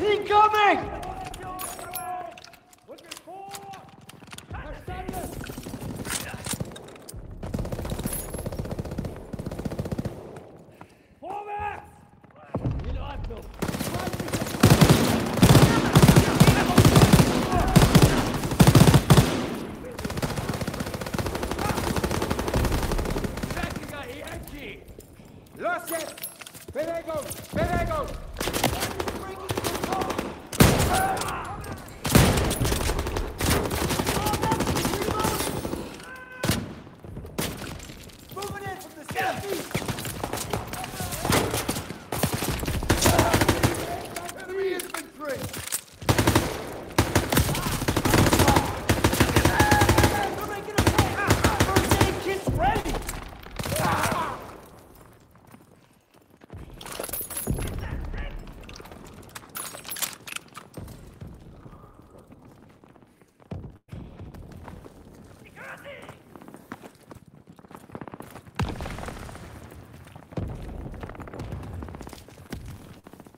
Incoming! Los Perego! Perego! Moving in from the southeast! Enemy infantry! They're making a break! First aid kit's ready!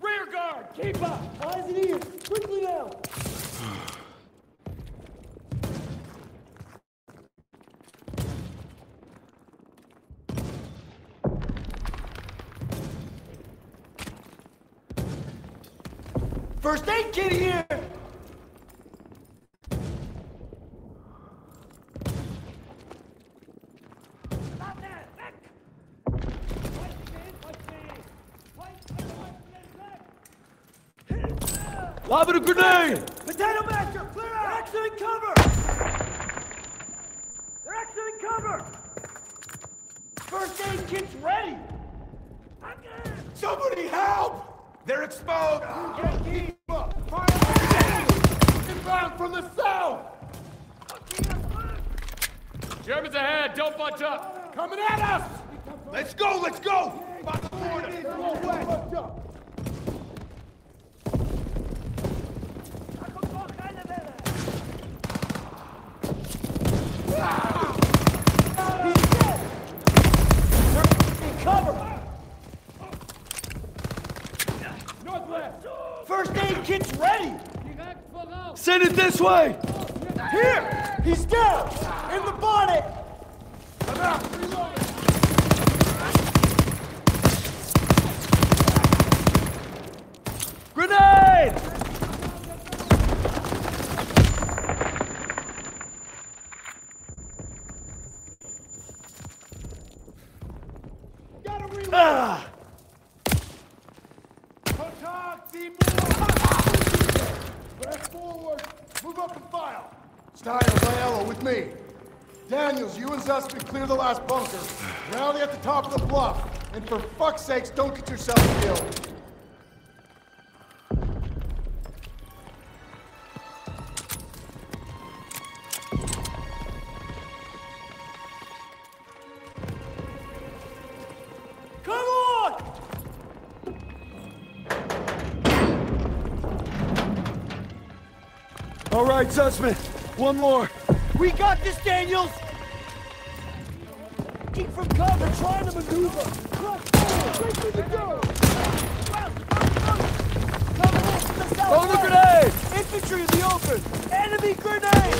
Rear guard! Keep up! Eyes and ears! Quickly now! First aid kit here! Lobbing a grenade! Potato masher, clear out! They're exiting cover! They're exiting cover! First aid kit's ready! Somebody help! They're exposed! Keep up! Fire! Inbound from the south! Germans ahead, don't bunch up. Coming at us! Let's go, let's go! By the border! Cover! Northwest! First aid kit's ready! Send it this way! Here! He's down! In the bonnet! Fuck's sakes, don't get yourself killed. Come on! All right, Zussman. One more. We got this, Daniels! Keep from cover, trying to maneuver. Throw the grenade! Infantry in the open! Enemy grenade!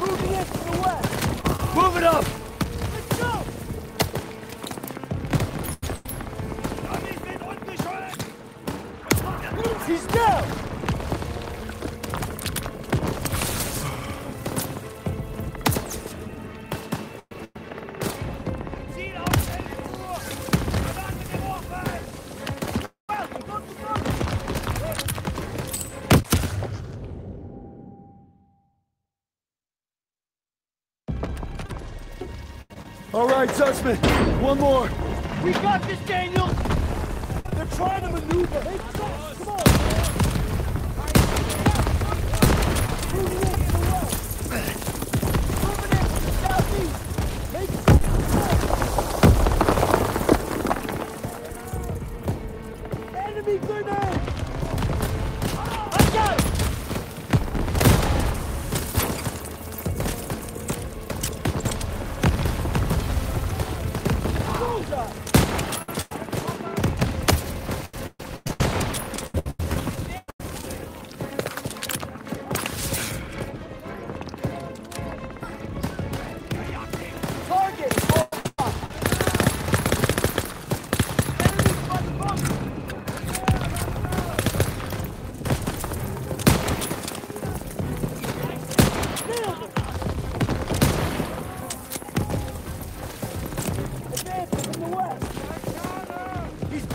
Moving in from the west. All right, Zussman. One more. We got this, Daniel. They're trying to maneuver. Come on.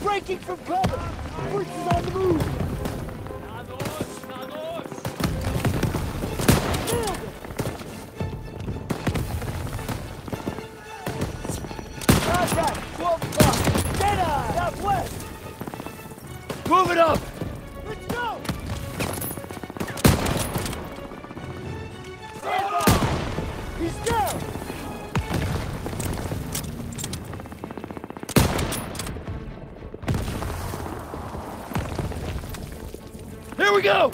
Breaking from cover! Forces on the move! Here we go!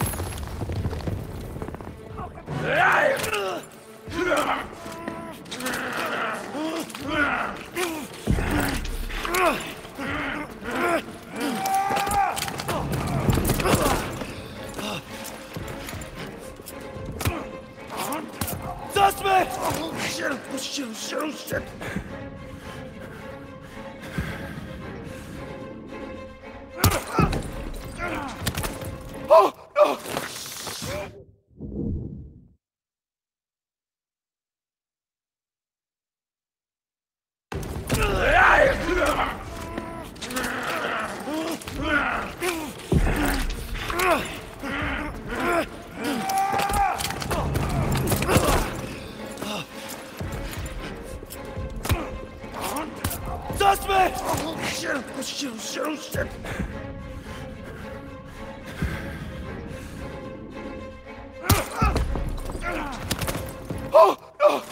Suspect! Oh shit, oh shit, oh shit, oh, Oh!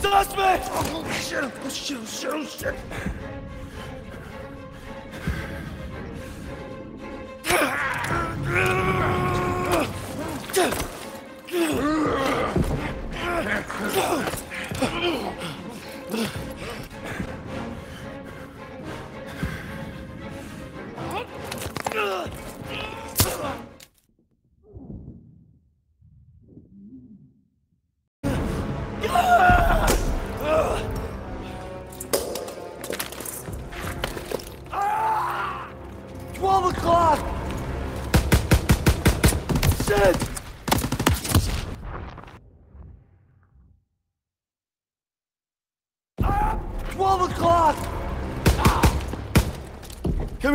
Suspect! Oh shit, oh shit, oh shit, oh shit.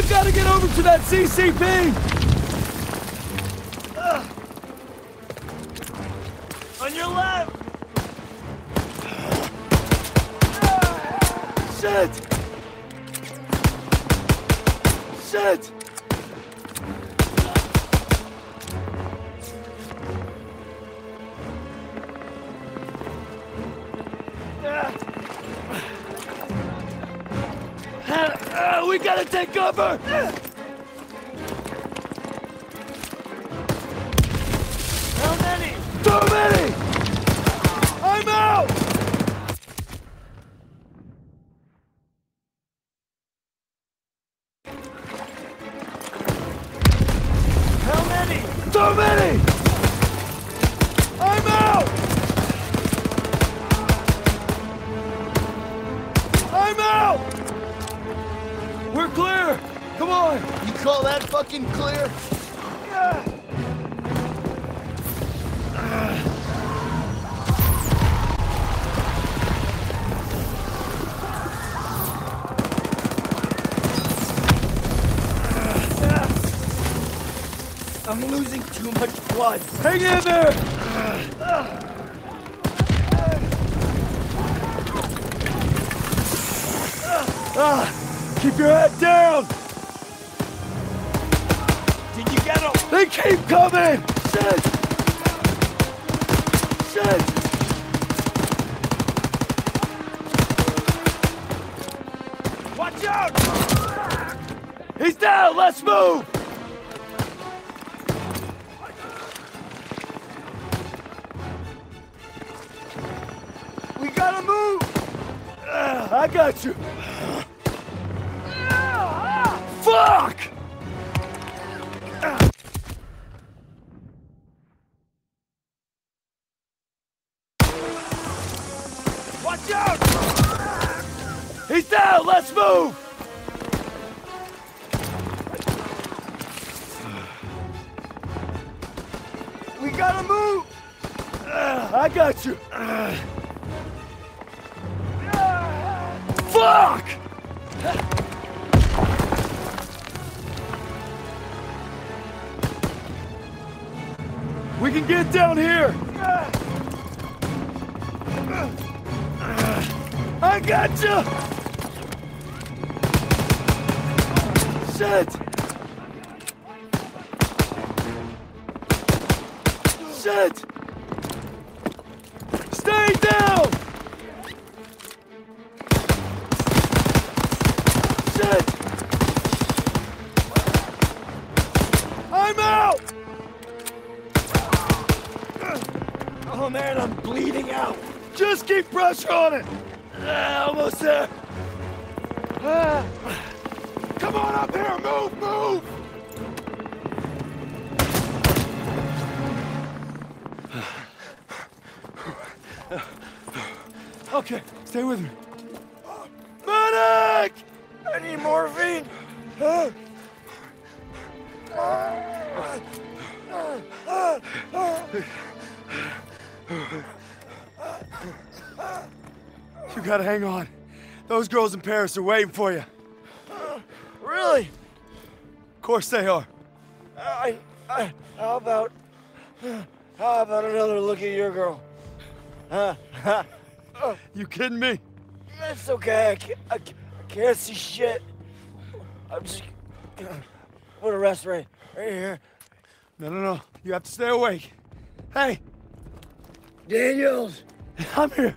We've got to get over to that CCP. On your left! Shit! Shit! We gotta take cover! How many? Too many! I'm out! I'm losing too much blood. Hang in there! Ah, keep your head down! They keep coming! Shit! Shit! Watch out! He's down! Let's move! We gotta move! Uh, I got you! He's down! Let's move! We gotta move! Uh, I got you! Fuck! We can get down here! I got you! Shit! Shit! Stay down! Shit! I'm out! Oh man, I'm bleeding out. Just keep pressure on it. Ah, almost there. Ah. Come on up here, move, move! Okay, stay with me. You gotta hang on. Those girls in Paris are waiting for you. Really? Of course they are. I, I, how about, how about another look at your girl? Huh? You kidding me? It's okay. I can't, I, can't- I can't see shit. I'm just put a rest right, right here. No, no, no. You have to stay awake. Hey, Daniels, I'm here.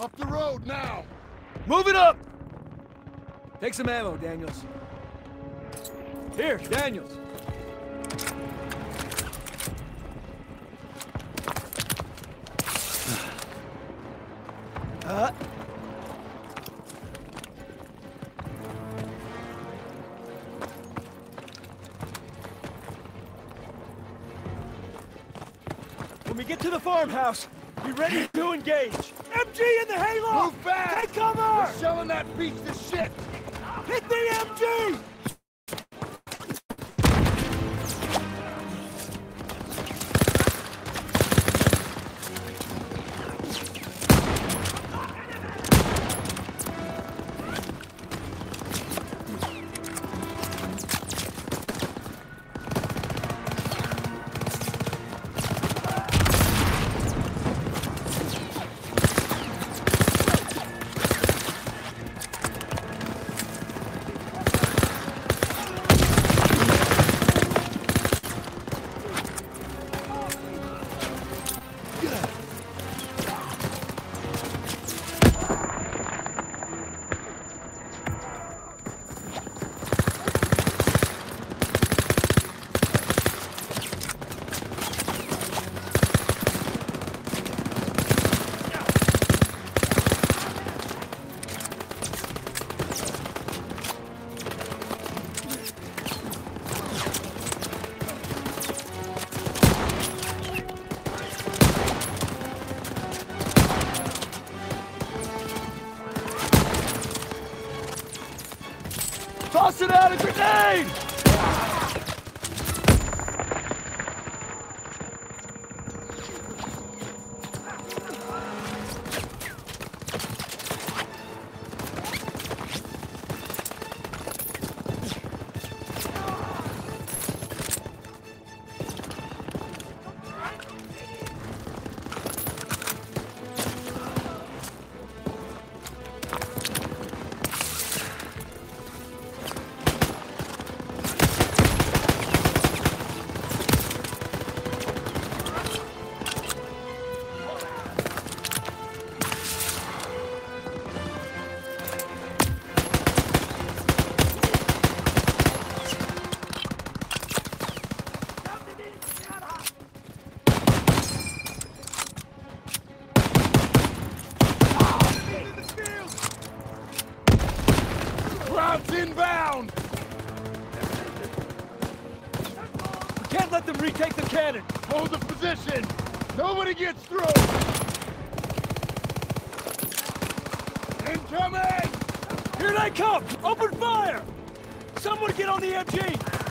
Up the road now. Move it up! Take some ammo, Daniels. Here, Daniels. Uh. When we get to the farmhouse, be ready to engage. MG in the halo! Move back! Take cover! We're shelling that beach to shit. Hit the MG! Here they come! Open fire! Someone get on the MG!